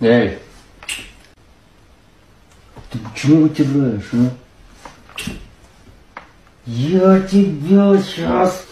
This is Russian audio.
Эй! Ты почему вытираешь, а? Я тебя сейчас...